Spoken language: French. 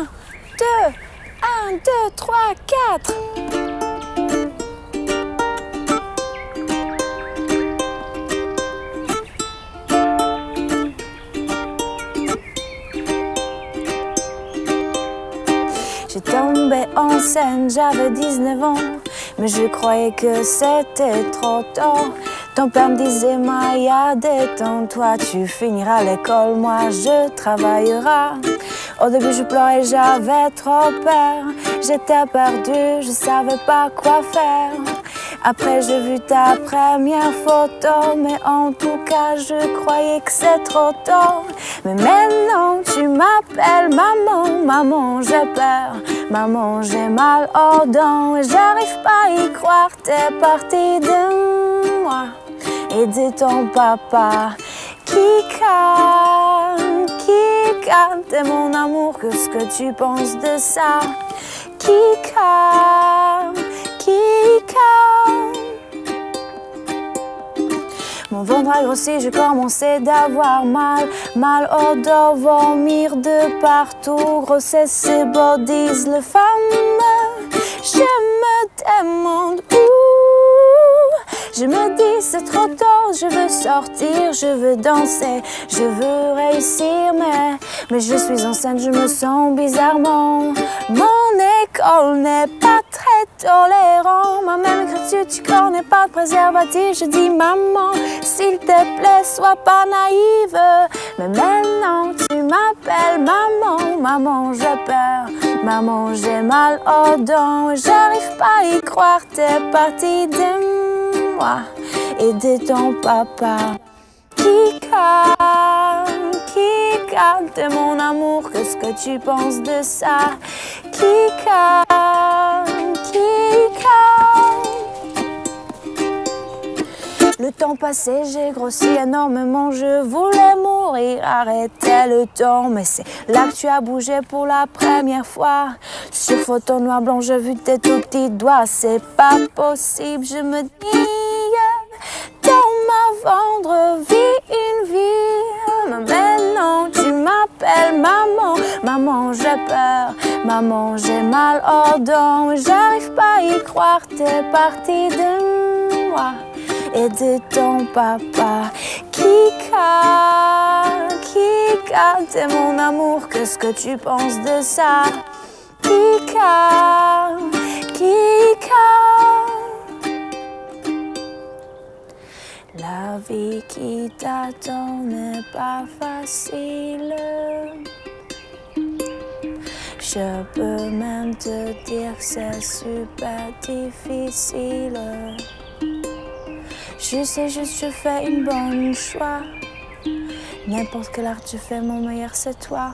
Un, deux, un, deux, trois, quatre. J'ai tombé en scène, j'avais 19 ans, mais je croyais que c'était trop tôt. Ton père me disait, Maya, détends-toi, tu finiras l'école, moi je travaillerai. Au début, je pleurais, j'avais trop peur. J'étais perdue, je savais pas quoi faire. Après, j'ai vu ta première photo, mais en tout cas, je croyais que c'est trop tôt. Mais maintenant, tu m'appelles maman, maman, j'ai peur. Maman, j'ai mal aux dents et j'arrive pas à y croire. T'es partie de moi et de ton papa. Kika, Kika, t'es mon amour, qu'est-ce que tu penses de ça? Kika, Kika. Mon ventre a grossi, je commençais d'avoir mal, mal au dos, vomir de partout, grossesse et le fameux. Je me. Je me dis c'est trop tôt, je veux sortir, je veux danser, je veux réussir, mais, je suis enceinte, je me sens bizarrement. Mon école n'est pas très tolérant, ma même écriture, tu connais pas de préservatif. Je dis maman, s'il te plaît, sois pas naïve. Mais maintenant tu m'appelles maman, maman, j'ai peur, maman, j'ai mal aux dents, j'arrive pas à y croire, t'es partie de moi et ton papa. Kika, Kika, t'es mon amour, qu'est-ce que tu penses de ça? Kika, Kika. Le temps passé, j'ai grossi énormément, je voulais mourir, arrêter le temps, mais c'est là que tu as bougé pour la première fois. Sur photo noir blanc, j'ai vu tes tout petits doigts, c'est pas possible, je me dis, vendre vie une vie. Maintenant tu m'appelles maman, maman j'ai peur, maman j'ai mal aux dents, j'arrive pas à y croire, t'es partie de moi et de ton papa. Kika, Kika, t'es mon amour, qu'est-ce que tu penses de ça? Kika, Kika. La vie qui t'attend n'est pas facile. Je peux même te dire que c'est super difficile. Je sais juste je fais une bonne choix. N'importe quel art tu fais, mon meilleur c'est toi.